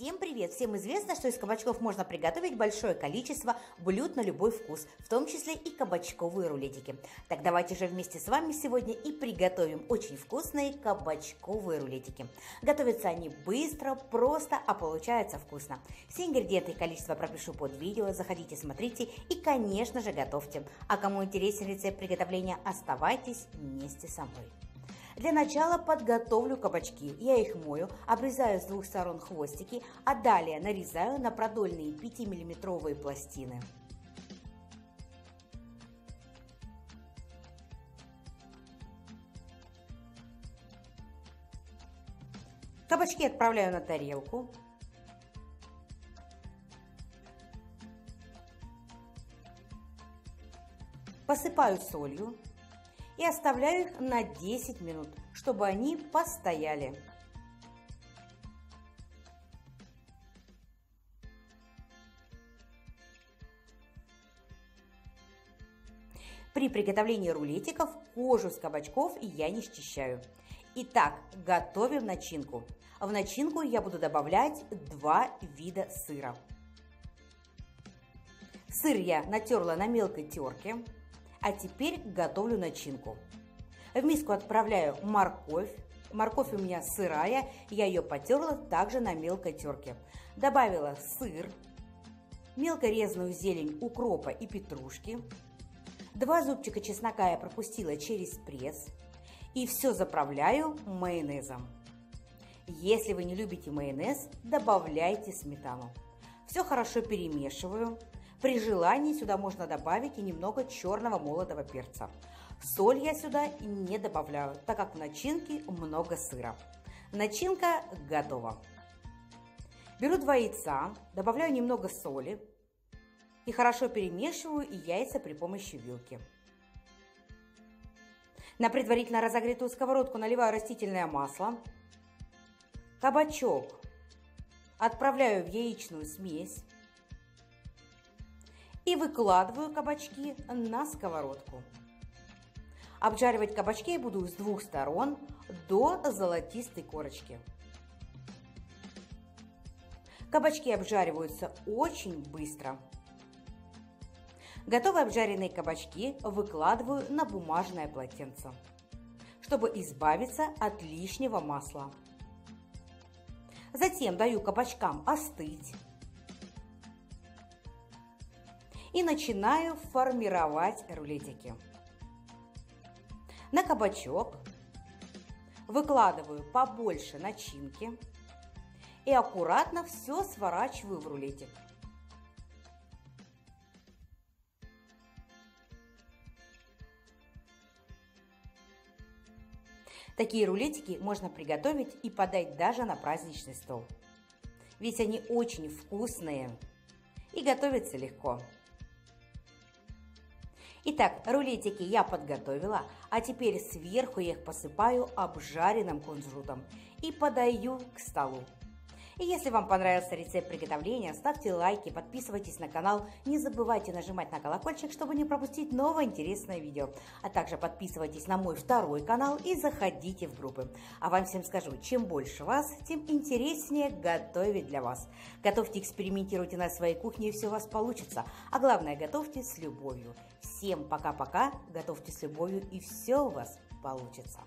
Всем привет! Всем известно, что из кабачков можно приготовить большое количество блюд на любой вкус, в том числе и кабачковые рулетики. Так давайте же вместе с вами сегодня и приготовим очень вкусные кабачковые рулетики. Готовятся они быстро, просто, а получается вкусно. Все ингредиенты и количество пропишу под видео, заходите, смотрите и, конечно же, готовьте. А кому интересен рецепт приготовления, оставайтесь вместе со мной. Для начала подготовлю кабачки. Я их мою, обрезаю с двух сторон хвостики, а далее нарезаю на продольные 5-миллиметровые пластины. Кабачки отправляю на тарелку. Посыпаю солью и оставляю их на 10 минут, чтобы они постояли. При приготовлении рулетиков кожу с кабачков я не счищаю. Итак, готовим начинку. В начинку я буду добавлять два вида сыра. Сыр я натерла на мелкой терке. А теперь готовлю начинку. В миску отправляю морковь. Морковь у меня сырая, я ее потерла также на мелкой терке. Добавила сыр, мелко резаную зелень укропа и петрушки. Два зубчика чеснока я пропустила через пресс. И все заправляю майонезом. Если вы не любите майонез, добавляйте сметану. Все хорошо перемешиваю. При желании сюда можно добавить и немного черного молотого перца. Соль я сюда не добавляю, так как в начинке много сыра. Начинка готова. Беру два яйца, добавляю немного соли и хорошо перемешиваю яйца при помощи вилки. На предварительно разогретую сковородку наливаю растительное масло, кабачок отправляю в яичную смесь, и выкладываю кабачки на сковородку. Обжаривать кабачки я буду с двух сторон до золотистой корочки. Кабачки обжариваются очень быстро. Готовые обжаренные кабачки выкладываю на бумажное полотенце, чтобы избавиться от лишнего масла. Затем даю кабачкам остыть и начинаю формировать рулетики. На кабачок выкладываю побольше начинки и аккуратно все сворачиваю в рулетик. Такие рулетики можно приготовить и подать даже на праздничный стол. Ведь они очень вкусные и готовятся легко. Итак, рулетики я подготовила, а теперь сверху я их посыпаю обжаренным кунжутом и подаю к столу. И если вам понравился рецепт приготовления, ставьте лайки, подписывайтесь на канал, не забывайте нажимать на колокольчик, чтобы не пропустить новое интересное видео. А также подписывайтесь на мой второй канал и заходите в группы. А вам всем скажу, чем больше вас, тем интереснее готовить для вас. Готовьте, экспериментируйте на своей кухне и все у вас получится. А главное, готовьте с любовью. Всем пока-пока, готовьте с любовью и все у вас получится.